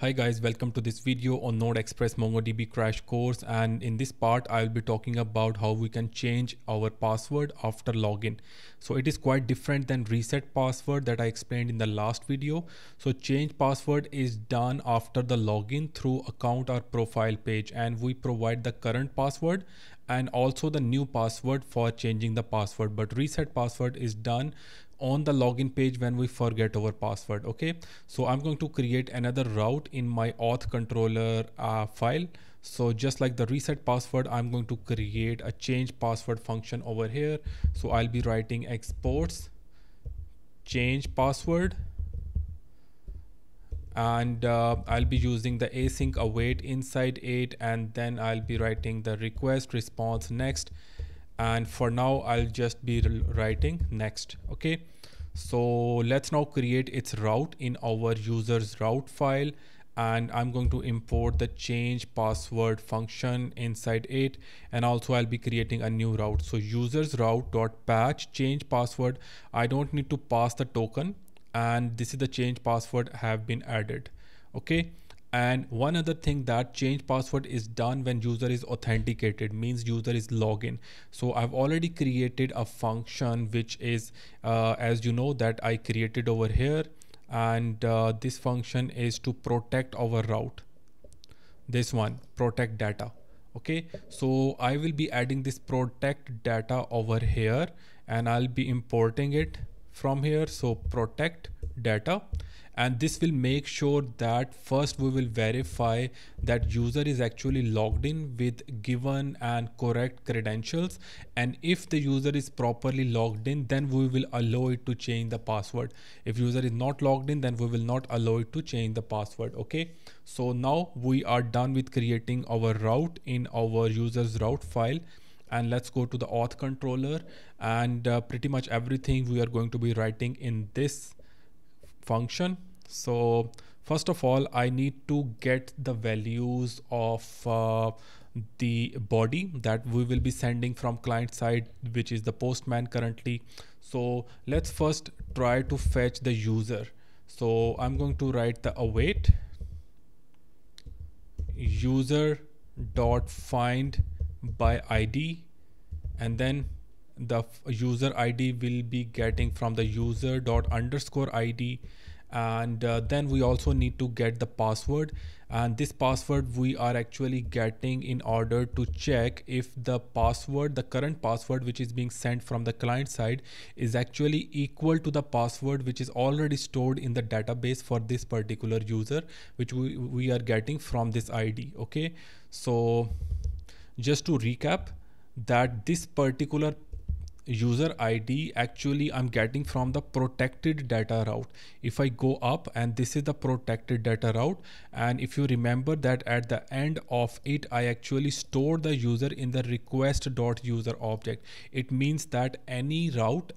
Hi guys, welcome to this video on Node Express MongoDB crash course and in this part I'll be talking about how we can change our password after login. So it is quite different than reset password that I explained in the last video. So change password is done after the login through account or profile page and we provide the current password and also the new password for changing the password. But reset password is done on the login page when we forget our password okay? So i'm going to create another route in my auth controller uh, file. So just like the reset password i'm going to create a change password function over here. So i'll be writing exports change password and uh, I'll be using the async await inside it and then I'll be writing the request response next. And for now I'll just be writing next okay? So let's now create its route in our users route file. And I'm going to import the change password function inside it. And also I'll be creating a new route. So users route dot patch change password. I don't need to pass the token and this is the change password have been added okay? And one other thing that change password is done when user is authenticated means user is login. So i've already created a function which is uh, as you know that i created over here and uh, this function is to protect our route. This one protect data okay? So i will be adding this protect data over here and i'll be importing it from here. So protect data. And this will make sure that first we will verify that user is actually logged in with given and correct credentials. And if the user is properly logged in then we will allow it to change the password. If user is not logged in then we will not allow it to change the password okay? So now we are done with creating our route in our users route file and let's go to the auth controller. And uh, pretty much everything we are going to be writing in this function. So first of all I need to get the values of uh, the body that we will be sending from client side which is the postman currently. So let's first try to fetch the user. So I'm going to write the await user dot find by ID and then the user ID will be getting from the user dot underscore ID and uh, then we also need to get the password and this password we are actually getting in order to check if the password the current password which is being sent from the client side is actually equal to the password which is already stored in the database for this particular user which we, we are getting from this id okay? So just to recap that this particular user ID actually I'm getting from the protected data route. If I go up and this is the protected data route and if you remember that at the end of it I actually store the user in the request.user object. It means that any route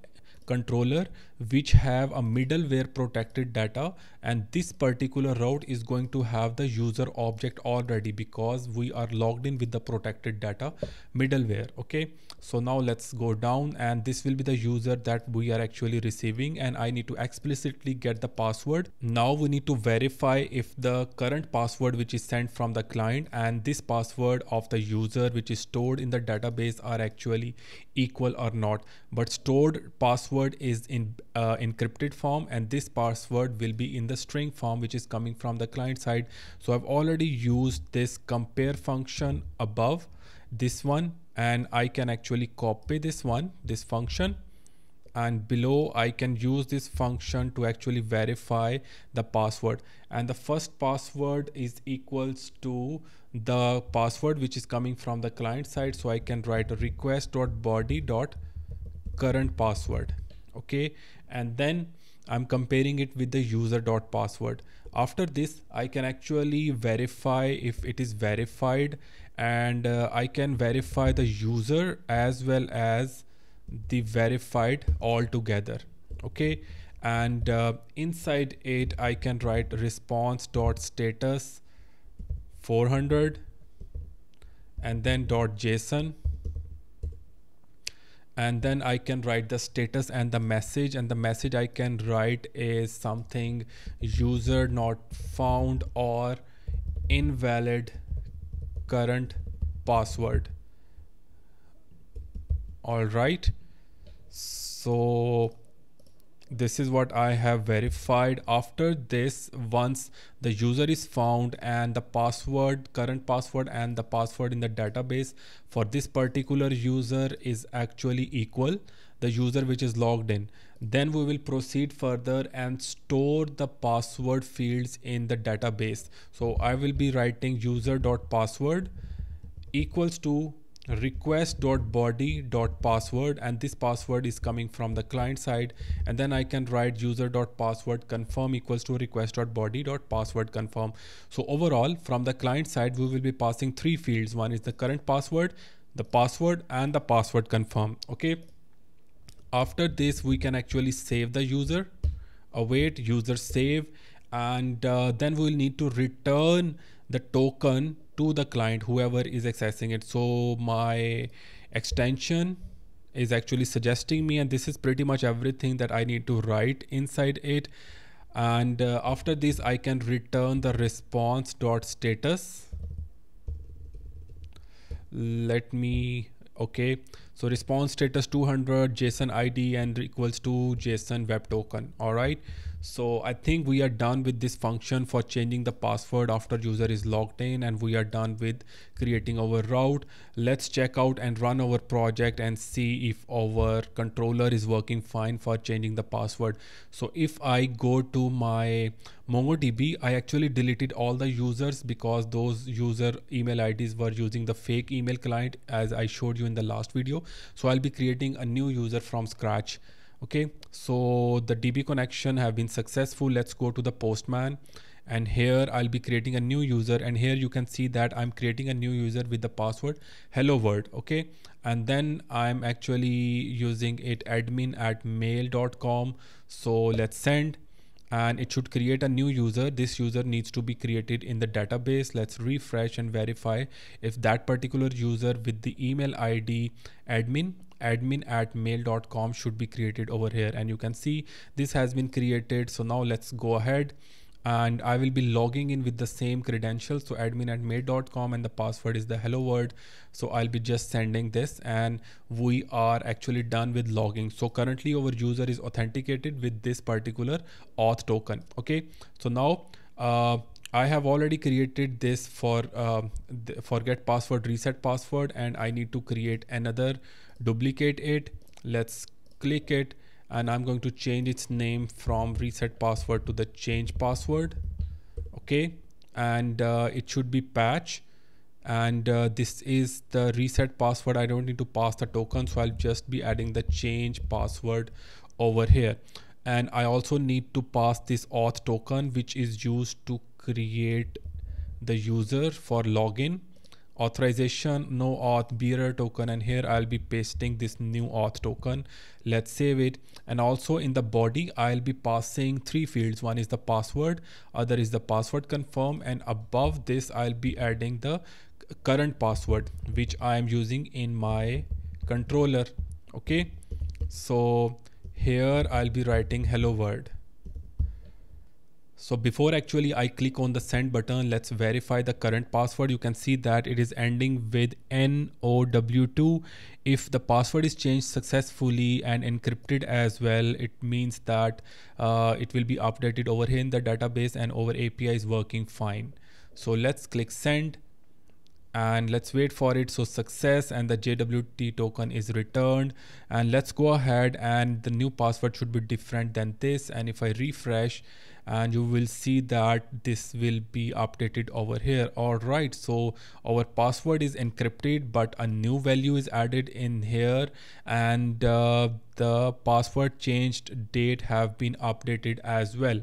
controller which have a middleware protected data and this particular route is going to have the user object already because we are logged in with the protected data middleware okay? So now let's go down and this will be the user that we are actually receiving and I need to explicitly get the password. Now we need to verify if the current password which is sent from the client and this password of the user which is stored in the database are actually equal or not. But stored password is in uh, encrypted form and this password will be in the string form which is coming from the client side. So I've already used this compare function above this one and I can actually copy this one this function. And below I can use this function to actually verify the password. And the first password is equals to the password which is coming from the client side. So I can write a request dot body dot current password okay? And then I'm comparing it with the user dot password. After this I can actually verify if it is verified and uh, I can verify the user as well as the verified all together okay? And uh, inside it I can write response dot status 400 and then dot json and then I can write the status and the message and the message I can write is something user not found or invalid current password. All right. So this is what I have verified. After this once the user is found and the password current password and the password in the database for this particular user is actually equal the user which is logged in then we will proceed further and store the password fields in the database. So I will be writing user.password equals to request.body.password and this password is coming from the client side and then I can write user.password confirm equals to request.body.password confirm. So overall from the client side we will be passing three fields. One is the current password, the password and the password confirm. Okay. After this we can actually save the user, await user save and uh, then we will need to return the token to the client whoever is accessing it. So my extension is actually suggesting me and this is pretty much everything that I need to write inside it. And uh, after this I can return the response dot status. Let me okay. So response status 200 json id and equals to json web token. All right so I think we are done with this function for changing the password after user is logged in and we are done with creating our route. Let's check out and run our project and see if our controller is working fine for changing the password. So if I go to my MongoDB, I actually deleted all the users because those user email IDs were using the fake email client as I showed you in the last video. So I'll be creating a new user from scratch okay so the db connection have been successful. Let's go to the postman. And here I'll be creating a new user. And here you can see that I'm creating a new user with the password hello world. Okay and then I'm actually using it admin at mail.com so let's send. And it should create a new user. This user needs to be created in the database. Let's refresh and verify if that particular user with the email id admin admin at mail.com should be created over here. And you can see this has been created. So now let's go ahead. And I will be logging in with the same credentials. So admin at mail.com and the password is the hello world. So I'll be just sending this. And we are actually done with logging. So currently our user is authenticated with this particular auth token. Okay. So now uh, I have already created this for uh, forget password reset password. And I need to create another duplicate it let's click it and I'm going to change its name from reset password to the change password okay? And uh, it should be patch. And uh, this is the reset password. I don't need to pass the token so I'll just be adding the change password over here. And I also need to pass this auth token which is used to create the user for login authorization no auth bearer token and here I'll be pasting this new auth token. Let's save it. And also in the body I'll be passing three fields. One is the password other is the password confirm and above this I'll be adding the current password which I am using in my controller. Okay? So here I'll be writing hello world so before actually I click on the send button, let's verify the current password. You can see that it is ending with NOW2. If the password is changed successfully and encrypted as well, it means that uh, it will be updated over here in the database and our API is working fine. So let's click send and let's wait for it so success and the jwt token is returned and let's go ahead and the new password should be different than this and if i refresh and you will see that this will be updated over here. All right so our password is encrypted but a new value is added in here and uh, the password changed date have been updated as well.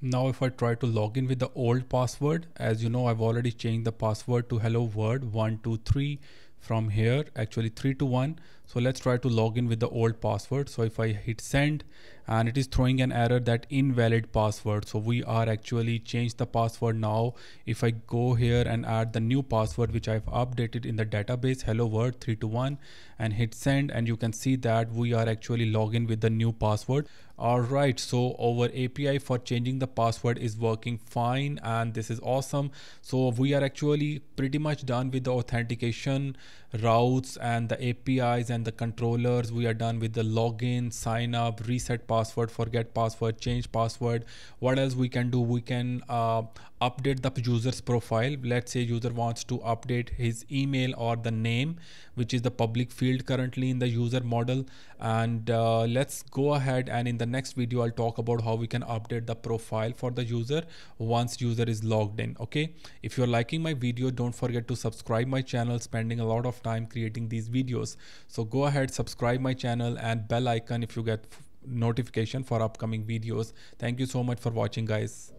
Now if I try to log in with the old password as you know I've already changed the password to hello world 123 from here actually 3 to 1 so let's try to log in with the old password. So if I hit send and it is throwing an error that invalid password. So we are actually changed the password now. If I go here and add the new password which I've updated in the database hello world 321 and hit send and you can see that we are actually logging with the new password. Alright, so our API for changing the password is working fine and this is awesome. So we are actually pretty much done with the authentication routes and the APIs and the controllers. We are done with the login, sign up, reset password, forget password, change password. What else we can do? We can uh, update the user's profile. Let's say user wants to update his email or the name, which is the public field currently in the user model. And uh, let's go ahead and in the next video, I'll talk about how we can update the profile for the user once user is logged in. Okay. If you're liking my video, don't forget to subscribe my channel, spending a lot of time creating these videos. So go ahead, subscribe my channel and bell icon if you get notification for upcoming videos. Thank you so much for watching guys.